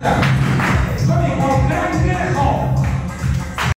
Yeah.